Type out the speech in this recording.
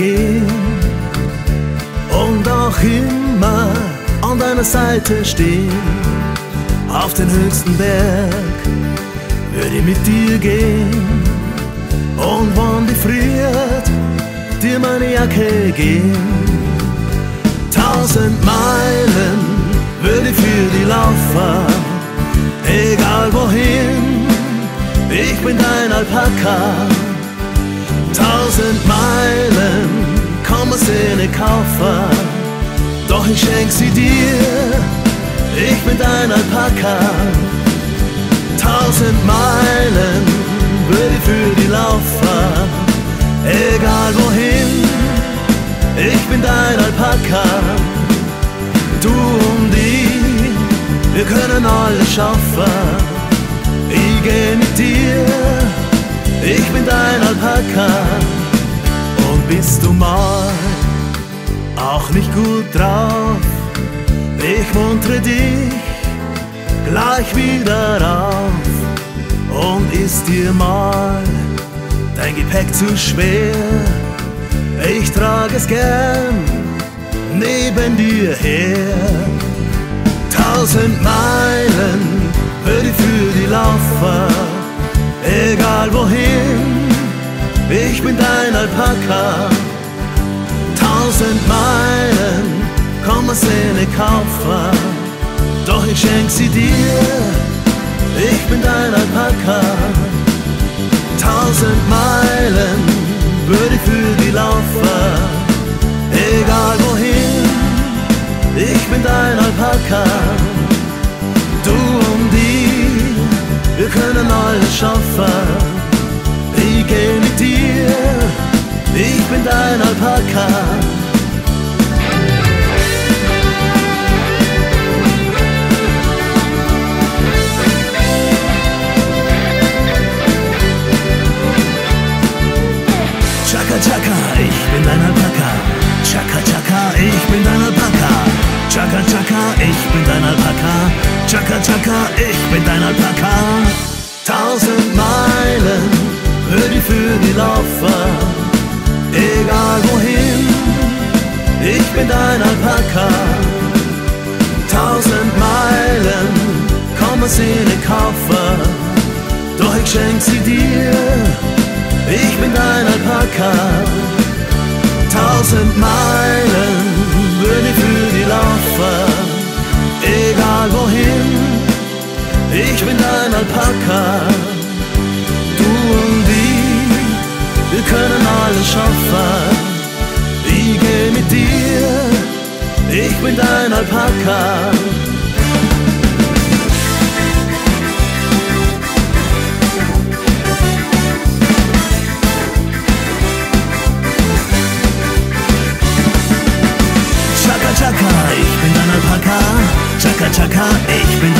gehen und auch immer an deiner Seite stehen. Auf den höchsten Berg würde ich mit dir gehen und wann die friert, dir meine Jacke geben. Tausend Meilen würde ich für die laufen, egal wohin, ich bin dein Alpaka. Tausend Meilen man sie nicht kaufen, doch ich schenk sie dir, ich bin dein Alpaka. Tausend Meilen würde ich für die laufen, egal wohin, ich bin dein Alpaka. Du und ich, wir können alles schaffen, ich geh mit dir, ich bin dein Alpaka. Und bist du mal auch nicht gut drauf, ich muntre dich gleich wieder auf. Und ist dir mal dein Gepäck zu schwer? Ich trage es gern neben dir her. Tausend Meilen würde ich für die laufen, egal wohin. Ich bin dein Alpaka. Tausend Meilen man sie nicht kaufen, doch ich schenk sie dir. Ich bin dein Alpaka. Tausend Meilen würde ich für die laufen, egal wohin. Ich bin dein Alpaka. Bin dein Alpaka. Chaka Chaka, ich bin dein Alpaka. Chaka Chaka, ich bin dein Alpaka. Chaka Chaka, ich bin dein Alpaka. Chaka Chaka, ich bin dein Alpaka. Tausend Meilen würde ich für die laufen, egal wohin. Ich bin dein Alpaka. Tausend Meilen man sie nicht kaufen, doch ich schenk sie dir. Ich bin dein Alpaka. Tausend Meilen ich bin dein Alpaka. Chaka Chaka, ich bin dein Alpaka. Chaka Chaka, ich bin